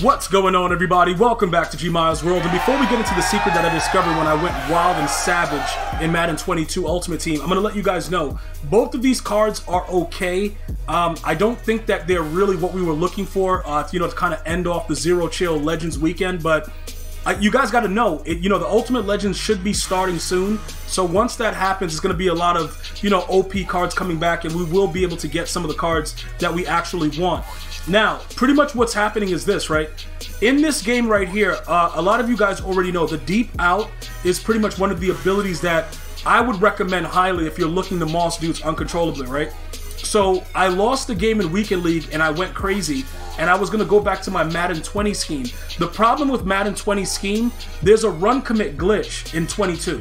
What's going on, everybody? Welcome back to Gmias World. And before we get into the secret that I discovered when I went wild and savage in Madden 22 Ultimate Team, I'm going to let you guys know both of these cards are okay. Um, I don't think that they're really what we were looking for, uh, you know, to kind of end off the Zero Chill Legends weekend, but uh, you guys got to know, it, you know, the Ultimate Legends should be starting soon. So once that happens, it's going to be a lot of, you know, OP cards coming back, and we will be able to get some of the cards that we actually want. Now, pretty much what's happening is this, right? In this game right here, uh, a lot of you guys already know the Deep Out is pretty much one of the abilities that I would recommend highly if you're looking to moss dudes uncontrollably, right? So I lost the game in Weekend League and I went crazy and I was going to go back to my Madden 20 scheme. The problem with Madden 20 scheme, there's a run commit glitch in 22.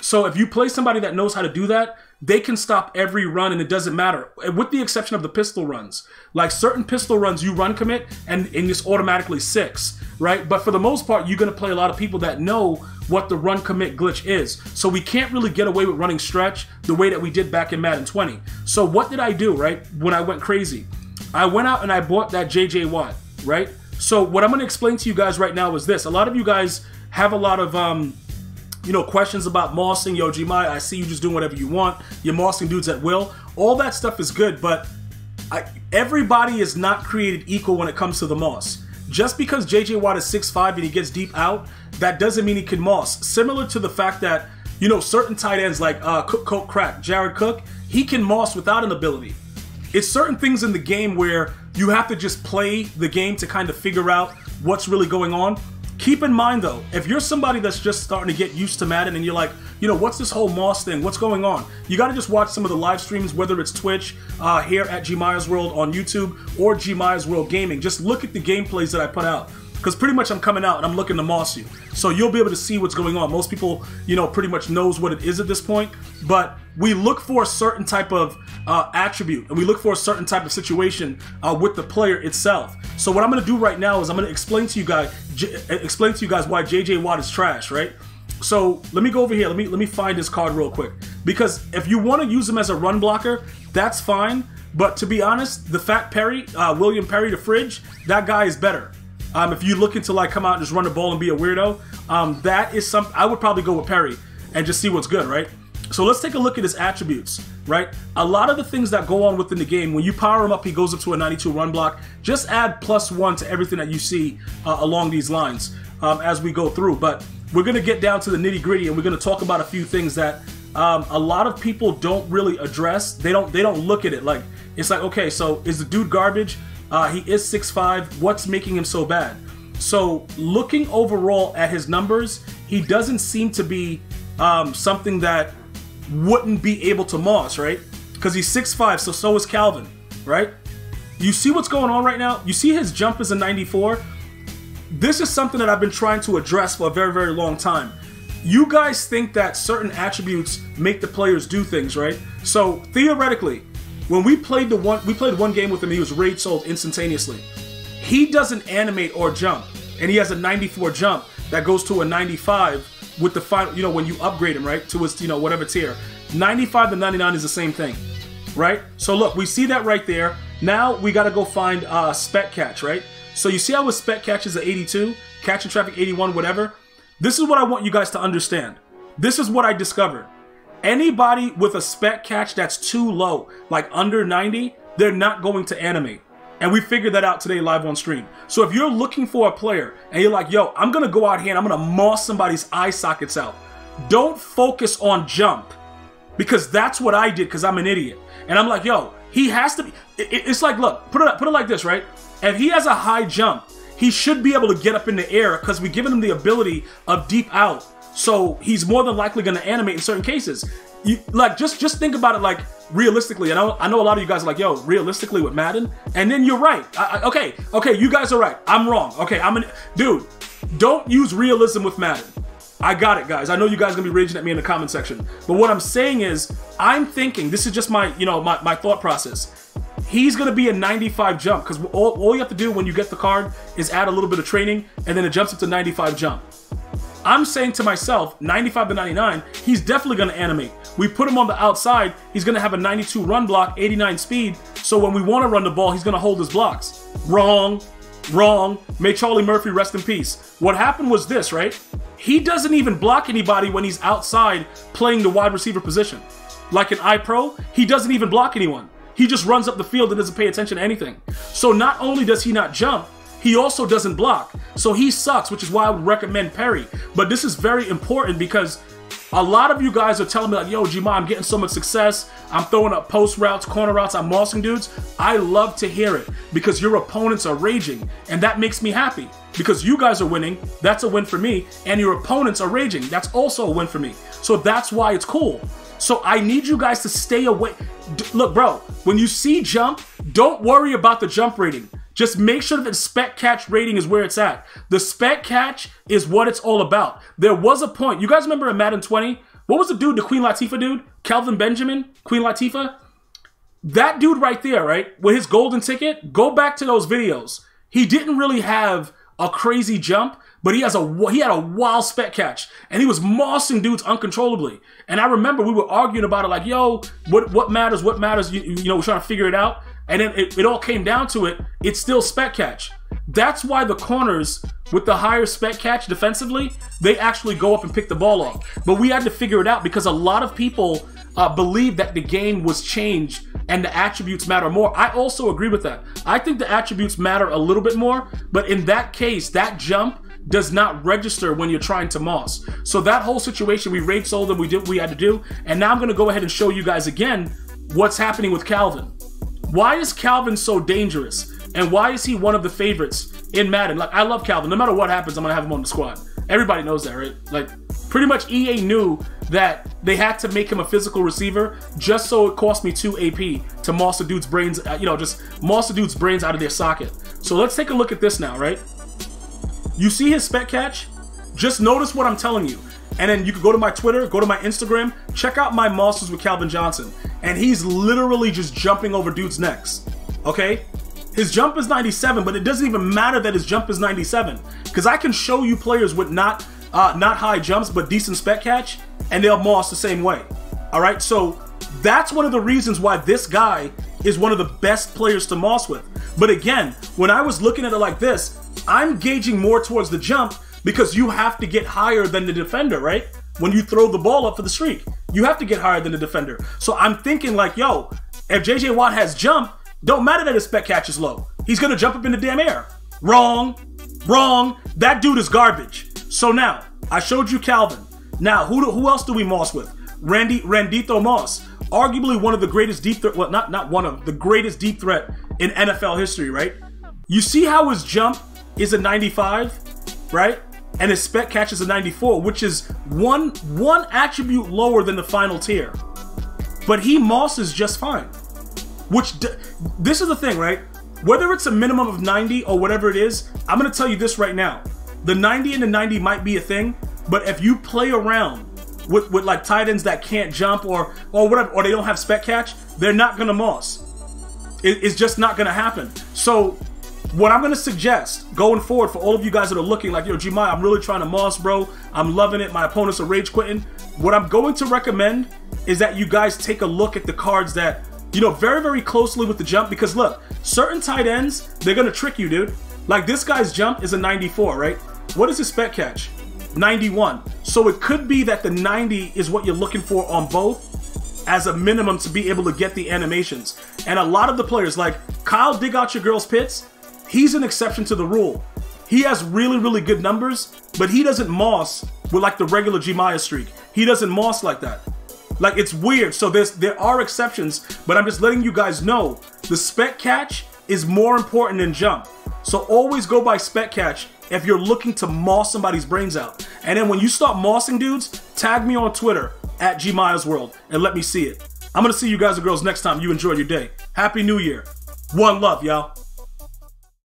So if you play somebody that knows how to do that, they can stop every run and it doesn't matter, with the exception of the pistol runs. Like certain pistol runs, you run commit and, and it's automatically six, right? But for the most part, you're gonna play a lot of people that know what the run commit glitch is. So we can't really get away with running stretch the way that we did back in Madden 20. So what did I do, right, when I went crazy? I went out and I bought that JJ Watt, right? So what I'm gonna explain to you guys right now is this. A lot of you guys have a lot of um, you know, questions about mossing, yo, Gmia, I see you just doing whatever you want. You're mossing dudes at will. All that stuff is good, but I, everybody is not created equal when it comes to the moss. Just because JJ Watt is 6'5 and he gets deep out, that doesn't mean he can moss. Similar to the fact that, you know, certain tight ends like uh, Cook Coke Crack, Jared Cook, he can moss without an ability. It's certain things in the game where you have to just play the game to kind of figure out what's really going on. Keep in mind though, if you're somebody that's just starting to get used to Madden and you're like, you know, what's this whole Moss thing? What's going on? You got to just watch some of the live streams, whether it's Twitch, uh, here at Gmias World on YouTube, or Gmias World Gaming. Just look at the gameplays that I put out because pretty much I'm coming out and I'm looking to moss you. So you'll be able to see what's going on. Most people, you know, pretty much knows what it is at this point, but we look for a certain type of uh, attribute and we look for a certain type of situation uh, with the player itself. So what I'm going to do right now is I'm going to explain to you guys, explain to you guys why JJ Watt is trash, right? So let me go over here. Let me let me find this card real quick because if you want to use him as a run blocker, that's fine. But to be honest, the Fat Perry, uh, William Perry, the fridge, that guy is better. Um, if you're looking to like come out and just run the ball and be a weirdo, um, that is some. I would probably go with Perry and just see what's good, right? So let's take a look at his attributes, right? A lot of the things that go on within the game, when you power him up, he goes up to a 92 run block. Just add plus one to everything that you see uh, along these lines um, as we go through. But we're gonna get down to the nitty gritty, and we're gonna talk about a few things that um, a lot of people don't really address. They don't. They don't look at it like it's like, okay, so is the dude garbage? Uh, he is 6'5". What's making him so bad? So looking overall at his numbers, he doesn't seem to be um, something that wouldn't be able to moss, right? Because he's 6'5", so so is Calvin, right? You see what's going on right now? You see his jump is a 94? This is something that I've been trying to address for a very, very long time. You guys think that certain attributes make the players do things, right? So theoretically, when we played the one we played one game with him, he was raid sold instantaneously. He doesn't animate or jump, and he has a 94 jump that goes to a 95 with the final. You know, when you upgrade him right to his you know whatever tier, 95 to 99 is the same thing, right? So look, we see that right there. Now we got to go find uh, spec catch, right? So you see how his spec catch is at 82, catching traffic 81, whatever. This is what I want you guys to understand. This is what I discovered. Anybody with a spec catch that's too low, like under 90, they're not going to animate. And we figured that out today live on stream. So if you're looking for a player and you're like, yo, I'm going to go out here and I'm going to moss somebody's eye sockets out, don't focus on jump because that's what I did because I'm an idiot. And I'm like, yo, he has to be. It's like, look, put it, put it like this, right? If he has a high jump, he should be able to get up in the air because we've given him the ability of deep out so he's more than likely going to animate in certain cases. You like just just think about it like realistically. And I know, I know a lot of you guys are like, yo, realistically with Madden, and then you're right. I, I, okay, okay, you guys are right. I'm wrong. Okay, I'm an dude. Don't use realism with Madden. I got it, guys. I know you guys are gonna be raging at me in the comment section, but what I'm saying is, I'm thinking this is just my you know my, my thought process. He's gonna be a 95 jump because all, all you have to do when you get the card is add a little bit of training, and then it jumps up to 95 jump. I'm saying to myself, 95 to 99, he's definitely going to animate. We put him on the outside, he's going to have a 92 run block, 89 speed, so when we want to run the ball, he's going to hold his blocks. Wrong. Wrong. May Charlie Murphy rest in peace. What happened was this, right? He doesn't even block anybody when he's outside playing the wide receiver position. Like an iPro, he doesn't even block anyone. He just runs up the field and doesn't pay attention to anything. So not only does he not jump, he also doesn't block. So he sucks, which is why I would recommend Perry. But this is very important because a lot of you guys are telling me like, yo, Gma, I'm getting so much success. I'm throwing up post routes, corner routes, I'm mossing dudes. I love to hear it because your opponents are raging and that makes me happy. Because you guys are winning, that's a win for me, and your opponents are raging, that's also a win for me. So that's why it's cool. So I need you guys to stay away. D look, bro, when you see jump, don't worry about the jump rating. Just make sure that the spec catch rating is where it's at. The spec catch is what it's all about. There was a point. You guys remember in Madden 20? What was the dude, the Queen Latifah dude? Kelvin Benjamin? Queen Latifah? That dude right there, right? With his golden ticket, go back to those videos. He didn't really have a crazy jump, but he has a he had a wild spec catch, and he was mossing dudes uncontrollably. And I remember we were arguing about it, like, "Yo, what what matters? What matters?" You, you know, we're trying to figure it out. And then it, it all came down to it. It's still spec catch. That's why the corners with the higher spec catch defensively, they actually go up and pick the ball off. But we had to figure it out because a lot of people uh, believe that the game was changed and the attributes matter more. I also agree with that. I think the attributes matter a little bit more, but in that case, that jump does not register when you're trying to moss. So that whole situation, we rate sold and we did what we had to do. And now I'm gonna go ahead and show you guys again what's happening with Calvin. Why is Calvin so dangerous? And why is he one of the favorites in Madden? Like, I love Calvin. No matter what happens, I'm going to have him on the squad. Everybody knows that, right? Like, pretty much EA knew that they had to make him a physical receiver just so it cost me 2 AP to moss dude's brains, uh, you know, just moss dude's brains out of their socket. So let's take a look at this now, right? You see his spec catch? Just notice what I'm telling you. And then you can go to my Twitter, go to my Instagram, check out my mosses with Calvin Johnson. And he's literally just jumping over dudes' necks. Okay? His jump is 97, but it doesn't even matter that his jump is 97. Because I can show you players with not uh, not high jumps, but decent spec catch, and they'll moss the same way. Alright, so that's one of the reasons why this guy is one of the best players to moss with. But again, when I was looking at it like this, I'm gauging more towards the jump because you have to get higher than the defender, right? When you throw the ball up for the streak, you have to get higher than the defender. So I'm thinking like, yo, if JJ Watt has jump, don't matter that his spec catch is low. He's gonna jump up in the damn air. Wrong, wrong. That dude is garbage. So now I showed you Calvin. Now who do, who else do we moss with? Randy Randito Moss, arguably one of the greatest deep threat. Well, not not one of the greatest deep threat in NFL history, right? You see how his jump is a 95, right? And his spec catch is a 94, which is one one attribute lower than the final tier. But he mosses just fine. Which this is the thing, right? Whether it's a minimum of 90 or whatever it is, I'm gonna tell you this right now. The 90 and the 90 might be a thing, but if you play around with, with like tight ends that can't jump or or whatever, or they don't have spec catch, they're not gonna moss. It, it's just not gonna happen. So what I'm gonna suggest going forward for all of you guys that are looking like, yo, Gmia, I'm really trying to moss, bro. I'm loving it. My opponents are rage quitting. What I'm going to recommend is that you guys take a look at the cards that, you know, very, very closely with the jump because look, certain tight ends, they're gonna trick you, dude. Like this guy's jump is a 94, right? What is his spec catch? 91. So it could be that the 90 is what you're looking for on both as a minimum to be able to get the animations. And a lot of the players, like Kyle Dig Out Your Girl's Pits, he's an exception to the rule. He has really, really good numbers, but he doesn't moss with like the regular Gmaya streak. He doesn't moss like that. Like it's weird. So there's there are exceptions, but I'm just letting you guys know the spec catch is more important than jump. So always go by spec catch if you're looking to moss somebody's brains out. And then when you start mossing dudes, tag me on Twitter at GmiasWorld and let me see it. I'm gonna see you guys and girls next time you enjoy your day. Happy New Year. One love, y'all.